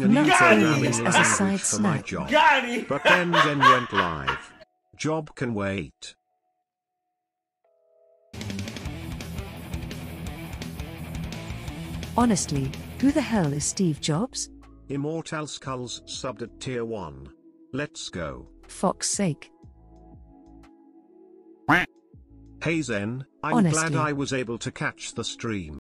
have an nuts as a side for my job. But then Zen went live. Job can wait. Honestly, who the hell is Steve Jobs? Immortal Skulls subbed at tier 1. Let's go. Fox sake. Hey Zen, I'm Honestly. glad I was able to catch the stream.